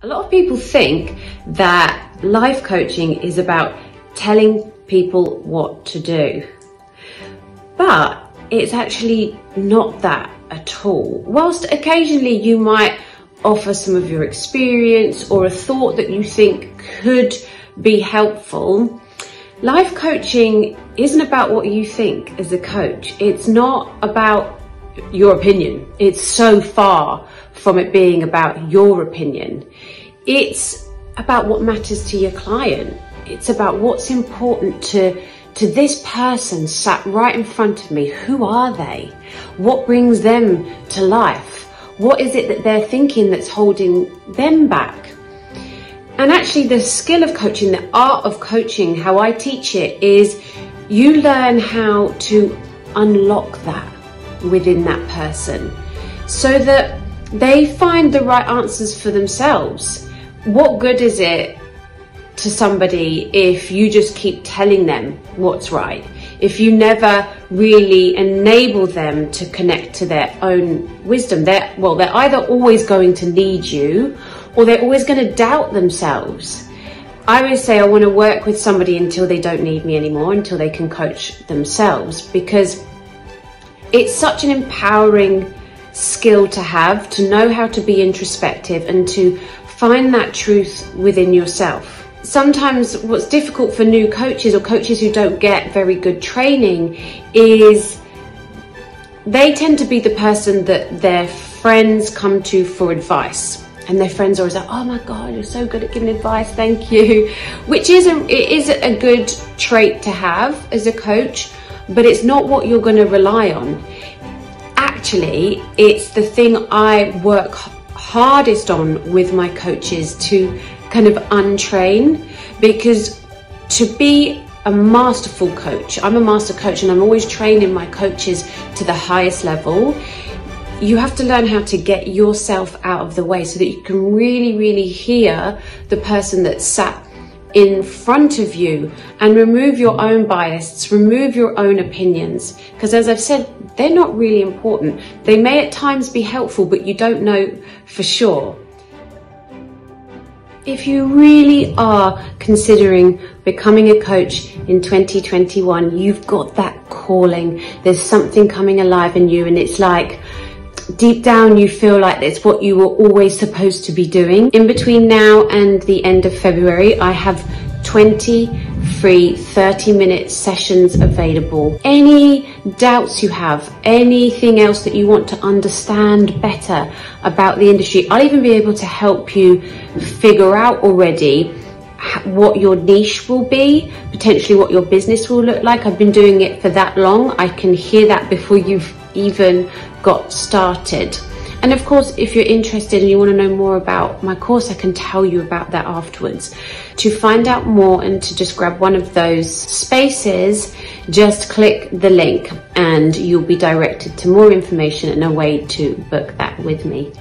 A lot of people think that life coaching is about telling people what to do. But it's actually not that at all. Whilst occasionally you might offer some of your experience or a thought that you think could be helpful, life coaching isn't about what you think as a coach. It's not about your opinion. It's so far from it being about your opinion. It's about what matters to your client. It's about what's important to to this person sat right in front of me. Who are they? What brings them to life? What is it that they're thinking that's holding them back? And actually the skill of coaching, the art of coaching, how I teach it is you learn how to unlock that within that person so that they find the right answers for themselves. What good is it to somebody if you just keep telling them what's right? If you never really enable them to connect to their own wisdom, they're, well, they're either always going to need you or they're always going to doubt themselves. I always say I want to work with somebody until they don't need me anymore, until they can coach themselves because it's such an empowering skill to have, to know how to be introspective and to find that truth within yourself. Sometimes what's difficult for new coaches or coaches who don't get very good training is they tend to be the person that their friends come to for advice. And their friends are always like, "Oh my God, you're so good at giving advice, thank you," which is a it is a good trait to have as a coach, but it's not what you're going to rely on actually it's the thing I work hardest on with my coaches to kind of untrain because to be a masterful coach, I'm a master coach and I'm always training my coaches to the highest level. You have to learn how to get yourself out of the way so that you can really, really hear the person that sat in front of you and remove your own biases, remove your own opinions. Because as I've said, they're not really important. They may at times be helpful, but you don't know for sure. If you really are considering becoming a coach in 2021, you've got that calling. There's something coming alive in you and it's like, deep down you feel like it's what you were always supposed to be doing. In between now and the end of February, I have 20 free 30 minute sessions available. Any doubts you have, anything else that you want to understand better about the industry, I'll even be able to help you figure out already what your niche will be, potentially what your business will look like. I've been doing it for that long. I can hear that before you've even got started. And of course, if you're interested and you want to know more about my course, I can tell you about that afterwards. To find out more and to just grab one of those spaces, just click the link and you'll be directed to more information and a way to book that with me.